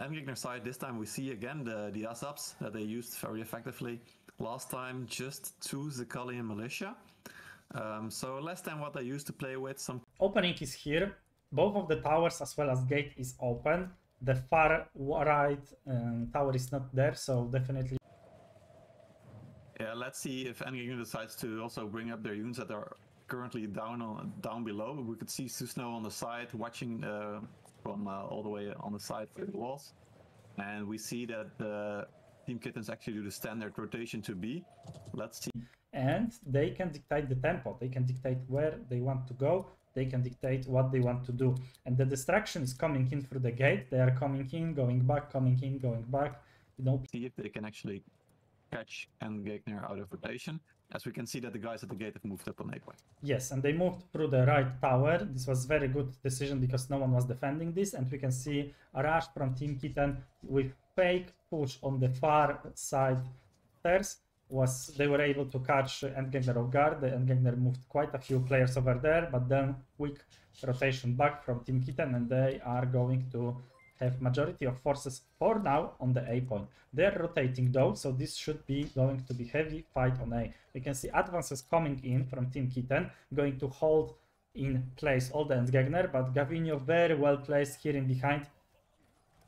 Endgegner side, this time we see again the, the ASAPs that they used very effectively. Last time, just two Zykalian militia. Um, so less than what they used to play with. Some Opening is here. Both of the towers as well as gate is open. The far right um, tower is not there, so definitely Yeah, let's see if Endgegner decides to also bring up their units that are currently down on down below. We could see Susno on the side watching uh, from uh, all the way on the side of the walls, and we see that uh, Team Kittens actually do the standard rotation to B. Let's see. and they can dictate the tempo. They can dictate where they want to go. They can dictate what they want to do. And the distraction is coming in through the gate. They are coming in, going back, coming in, going back. You know, see if they can actually catch Endgegner out of rotation. As we can see that the guys at the gate have moved up on A point. yes, and they moved through the right tower. This was very good decision because no one was defending this. And we can see a rush from Team Kitten with fake push on the far side stairs. Was they were able to catch Endgegner off guard. The Endgegner moved quite a few players over there, but then quick rotation back from Team Kitten, and they are going to have majority of forces for now on the A point. They're rotating though, so this should be going to be heavy fight on A. We can see advances coming in from Team Kitten, going to hold in place all the Endgegner, but Gavinio very well placed here in behind.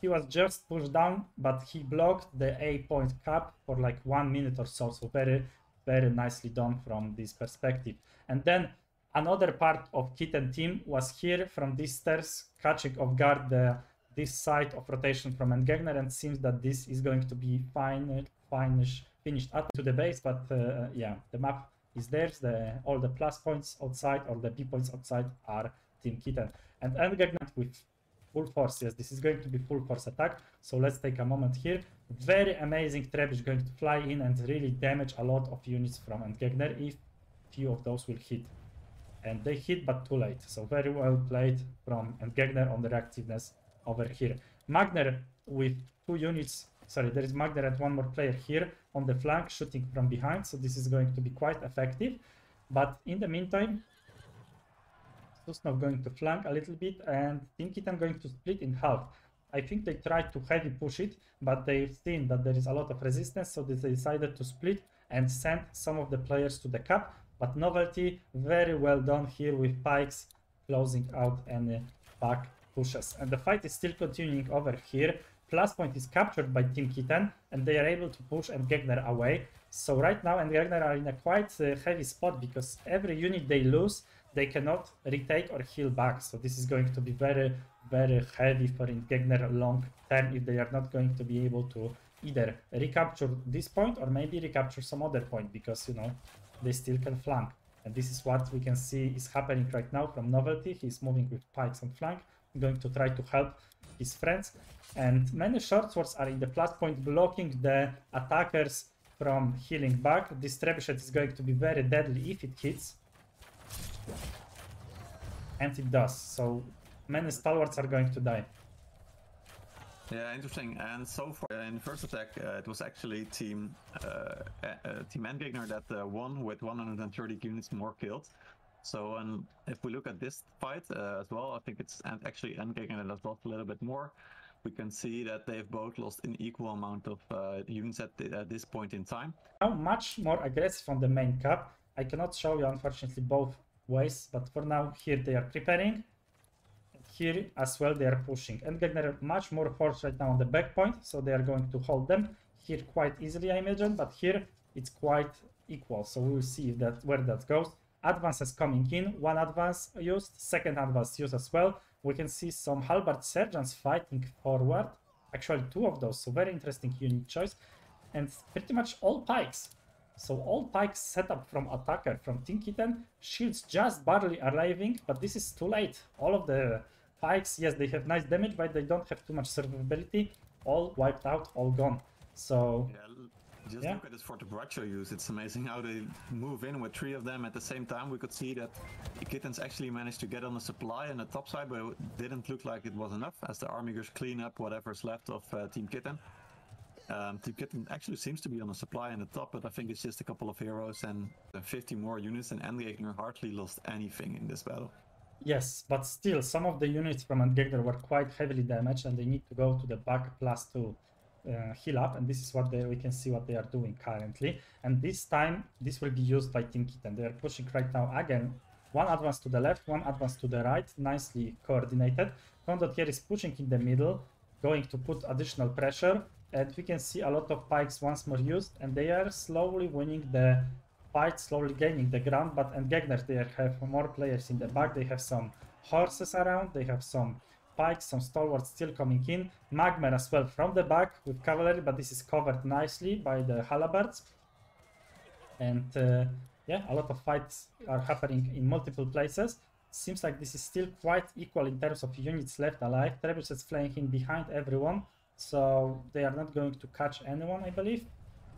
He was just pushed down, but he blocked the A point cap for like one minute or so, so very, very nicely done from this perspective. And then another part of Kitten team was here from these stairs, catching off guard the this side of rotation from Endgegner and seems that this is going to be fine, finish, finished up to the base, but uh, yeah, the map is there, the, all the plus points outside or the B points outside are Team Kitten. And Endgegner with full force, yes, this is going to be full force attack, so let's take a moment here. Very amazing Trebuch going to fly in and really damage a lot of units from Endgegner if few of those will hit. And they hit, but too late, so very well played from Endgegner on the reactiveness over here. Magner with two units, sorry, there is Magner and one more player here on the flank shooting from behind, so this is going to be quite effective. But in the meantime, Susnov going to flank a little bit and Team Kitten going to split in half. I think they tried to heavy push it, but they've seen that there is a lot of resistance, so they decided to split and send some of the players to the cap. But Novelty, very well done here with Pikes closing out any uh, back pushes. And the fight is still continuing over here. Plus point is captured by Team Kitten and they are able to push Endgegner away. So right now Endgegner are in a quite uh, heavy spot because every unit they lose, they cannot retake or heal back. So this is going to be very, very heavy for Gegner long term if they are not going to be able to either recapture this point or maybe recapture some other point because, you know, they still can flank. And this is what we can see is happening right now from Novelty. He's moving with pikes on flank going to try to help his friends. And many short swords are in the plus point blocking the attackers from healing back. This trebuchet is going to be very deadly if it hits. And it does, so many stalwarts are going to die. Yeah, interesting. And so far uh, in the first attack, uh, it was actually Team uh, uh, Team Endgegner that uh, won with 130 units more killed. So, and if we look at this fight uh, as well, I think it's actually Endgegner that lost a little bit more. We can see that they've both lost an equal amount of uh, units at, the, at this point in time. Much more aggressive on the main cap. I cannot show you unfortunately both ways, but for now here they are preparing. Here as well they are pushing. Endgegner much more force right now on the back point, so they are going to hold them here quite easily I imagine, but here it's quite equal. So we will see that where that goes advances coming in, one advance used, second advance used as well. We can see some halberd sergeants fighting forward, actually two of those, so very interesting unit choice. And pretty much all pikes. So all pikes set up from attacker, from Team Kitten, shields just barely arriving, but this is too late. All of the pikes, yes, they have nice damage, but they don't have too much survivability. All wiped out, all gone. So Yeah, just Yeah. look at this Fortebraccio use. It's amazing how they move in with three of them at the same time. We could see that the kittens actually managed to get on the supply on the top side, but it didn't look like it was enough as the armigers clean up whatever's left of uh, Team Kitten. Um, Team Kitten actually seems to be on the supply in the top, but I think it's just a couple of heroes and uh, 50 more units, and Endgegner hardly lost anything in this battle. Yes, but still, some of the units from Endgegner were quite heavily damaged, and they need to go to the back plus to uh, heal up. And this is what they, we can see what they are doing currently. And this time, this will be used by Team Kitten. They are pushing right now again. One advance to the left, one advance to the right, nicely coordinated. Condot here is pushing in the middle, going to put additional pressure. And we can see a lot of pikes once more used, and they are slowly winning the fight, slowly gaining the ground. But Endgegner, they have more players in the back. They have some horses around, they have some pikes, some stalwarts still coming in. Magmer as well from the back with cavalry, but this is covered nicely by the halabards. And uh, yeah, a lot of fights are happening in multiple places. Seems like this is still quite equal in terms of units left alive. Trebuchet's flying in behind everyone, so they are not going to catch anyone, I believe.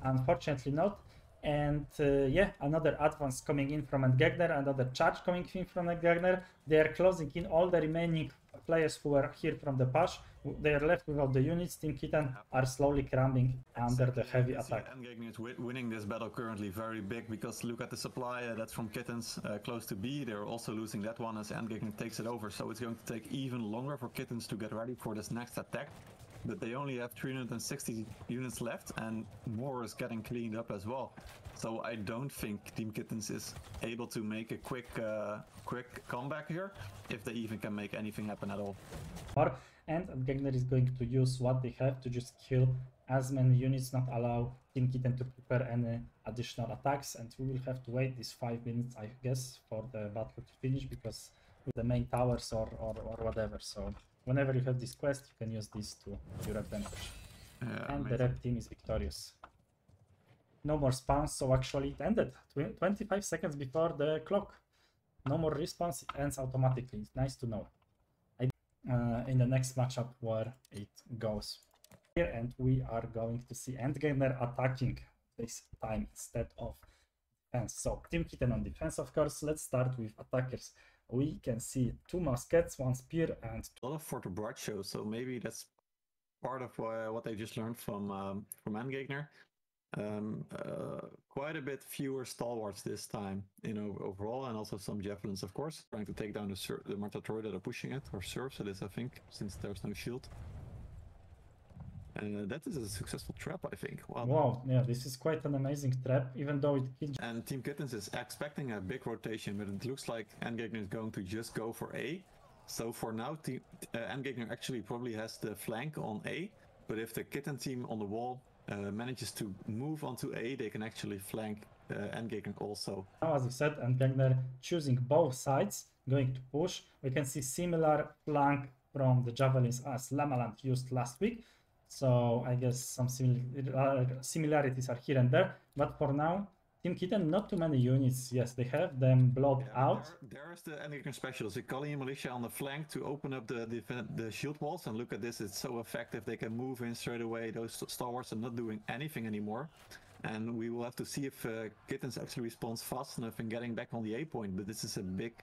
Unfortunately not. And uh, yeah, another advance coming in from Endgegner, another charge coming in from Endgegner. They are closing in all the remaining players who were here from the push. They are left without the units. Team Kitten are slowly crumbling under the heavy attack. Endgegner is winning this battle currently very big because look at the supply uh, that's from Kittens uh, close to B. They're also losing that one as Endgegner takes it over. So it's going to take even longer for Kittens to get ready for this next attack. But they only have 360 units left and more is getting cleaned up as well. So I don't think Team Kittens is able to make a quick uh, quick comeback here, if they even can make anything happen at all. And Gegner is going to use what they have to just kill as many units, not allow Team Kitten to prepare any additional attacks. And we will have to wait these five minutes, I guess, for the battle to finish because with the main towers or, or, or whatever. So whenever you have this quest, you can use this to your advantage. Yeah, and amazing. the red team is victorious. No more spawns, so actually it ended Tw- 25 seconds before the clock. No more respawns, it ends automatically. It's nice to know. I, uh, in the next matchup where it goes here, and we are going to see Endgamer attacking this time instead of defense. So Team Kitten on defense, of course. Let's start with attackers. We can see two muskets, one spear, and a lot of Fortebraccios, so maybe that's part of uh, what I just learned from um, from Endgegner. Um, uh, quite a bit fewer stalwarts this time, you know, overall, and also some javelins, of course, trying to take down the, the Martellatori that are pushing it, or serfs it is, I think, since there's no shield. Uh, that is a successful trap, I think. Wow. wow, yeah, this is quite an amazing trap, even though it killed And Team Kittens is expecting a big rotation, but it looks like Endgegner is going to just go for A. So for now, team, uh, Endgegner actually probably has the flank on A, but if the Kitten team on the wall uh, manages to move onto A, they can actually flank uh, Endgegner also. Now, as I said, Endgegner choosing both sides, going to push. We can see similar flank from the javelins as LLamaland used last week. So I guess some simil- uh, similarities are here and there. But for now, Team Kitten, not too many units. Yes, they have them blowed out. There, there is the Endgegner specials, the Kali Militia on the flank to open up the, the the shield walls. And look at this, it's so effective. They can move in straight away. Those stalwarts are not doing anything anymore. And we will have to see if uh, Kittens actually responds fast enough in getting back on the A point. But this is a big,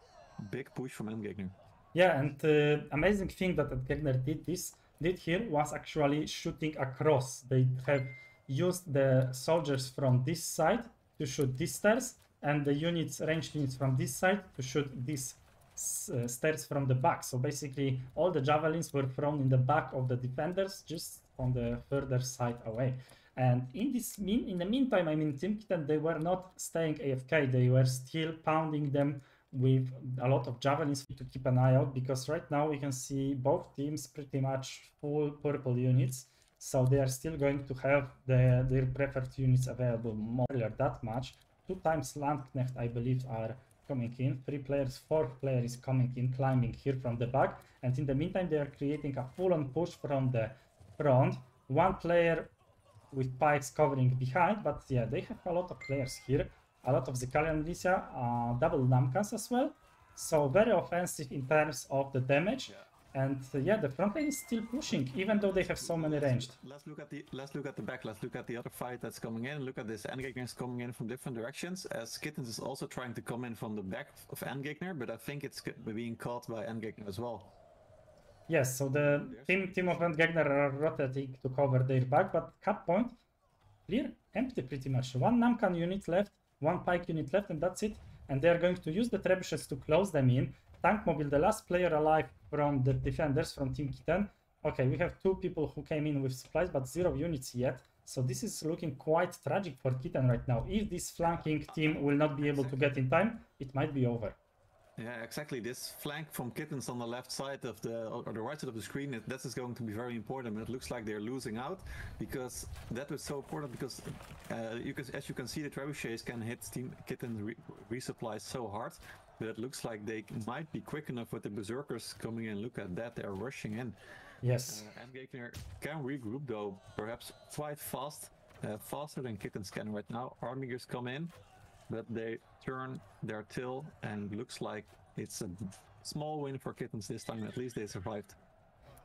big push from Endgegner. Yeah, and uh, amazing thing that Gegner did this did here was actually shooting across. They have used the soldiers from this side to shoot these stairs, and the units, ranged units from this side to shoot these uh, stairs from the back. So basically, all the javelins were thrown in the back of the defenders, just on the further side away. And in this mean, in the meantime, I mean, Team Kitten, they were not staying AFK. They were still pounding them with a lot of javelins to keep an eye out because right now we can see both teams pretty much full purple units. So they are still going to have the, their preferred units available more earlier that much. Two times landsknecht i believe are coming in. Three players fourth player is coming in climbing here from the back. And in the meantime they are creating a full-on push from the front. One player with pikes covering behind but yeah they have a lot of players here a lot of the Zykalian Militia, uh, double Namkhans as well. So very offensive in terms of the damage. And uh, yeah, the front line is still pushing, even though they have so many ranged. Let's look at the let's look at the back. Let's look at the other fight that's coming in. Look at this. Endgegner is coming in from different directions. As Kittens is also trying to come in from the back of Endgegner, but I think it's being caught by Endgegner as well. Yes, so the team team of Endgegner are rotating to cover their back, but cap point clear, empty pretty much. One Namkhan unit left, one pike unit left, and that's it. And they are going to use the trebuchets to close them in. Tank mobile, the last player alive from the defenders from Team Kitten. Okay, we have two people who came in with supplies, but zero units yet. So this is looking quite tragic for Kitten right now. If this flanking team will not be able to get in time, it might be over. Yeah, exactly. This flank from Kittens on the left side of the or the right side of the screen, that is going to be very important. It looks like they're losing out because that was so important because uh, you can, as you can see, the trebuchets can hit Team Kittens re resupply so hard. But it looks like they might be quick enough with the berserkers coming in. Look at that, they're rushing in. Yes. Uh, Endgegner can regroup though, perhaps quite fast, uh, faster than Kittens can right now. Armigers come in, but they turn their till and looks like it's a small win for Kittens this time. At least they survived.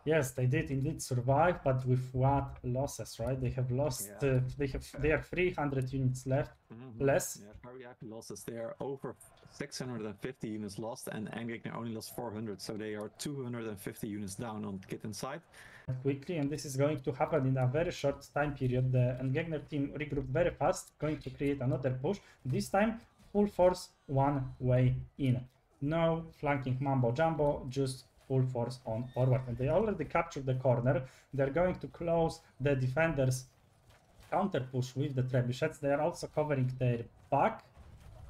Yes, they did indeed survive, but with what losses, right? They have lost. Yeah. Uh, they have. They have 300 units left, Mhm. less. Yeah, very happy losses. They are over 650 units lost, and Endgegner only lost 400, so they are 250 units down on Kitten side. quickly, and this is going to happen in a very short time period. The Endgegner team regrouped very fast, going to create another push. This time, full force one way in. No flanking mambo jumbo, just full force on forward. And they already captured the corner. They're going to close the defenders counter push with the trebuchets. They are also covering their back,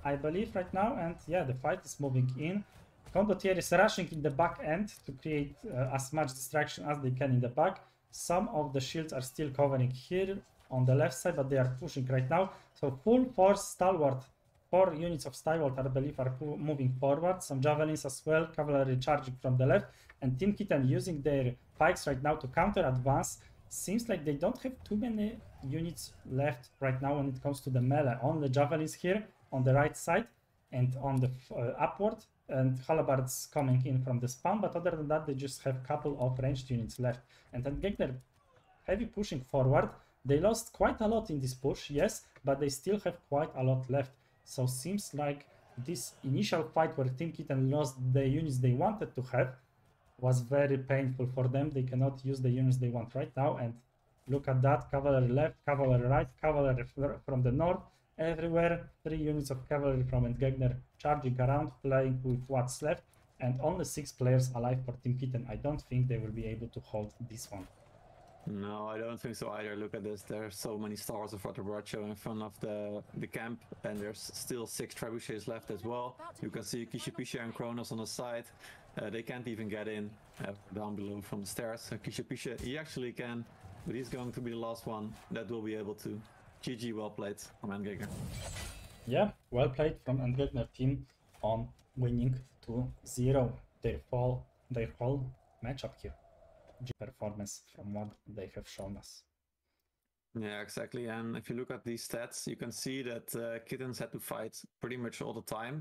I believe, right now. And yeah, the fight is moving in. Condottiere is rushing in the back end to create uh, as much distraction as they can in the back. Some of the shields are still covering here on the left side, but they are pushing right now. So full force stalwart. Four units of stalwart, I believe, are moving forward. Some javelins as well, cavalry charging from the left. And Team Kitten using their pikes right now to counter advance. Seems like they don't have too many units left right now when it comes to the melee. Only javelins here on the right side and on the uh, upward and halabards coming in from the spawn but other than that they just have a couple of ranged units left and then Gegner heavy pushing forward they lost quite a lot in this push yes but they still have quite a lot left so seems like this initial fight where Team Kitten lost the units they wanted to have was very painful for them they cannot use the units they want right now and look at that cavalry left cavalry right cavalry from the north everywhere three units of cavalry from Endgegner charging around playing with what's left and only six players alive for Team Kitten. I don't think they will be able to hold this one. No, I don't think so either. Look at this. There's so many stars of Fortebraccio in front of the the camp, and there's still six trebuchets left as well. You can see Kishipisha and Kronos on the side. Uh, they can't even get in uh, down below from the stairs. So Kishipisha, he actually can, but he's going to be the last one that will be able to. GG, well played from Endgegner. Yeah, well played from Endgegner team on winning 2-0 their fall their whole matchup here. Performance from what they have shown us. Yeah, exactly. And if you look at these stats, you can see that uh, Kittens had to fight pretty much all the time.